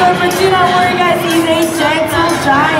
so for two not worry guys, he's a gentle giant.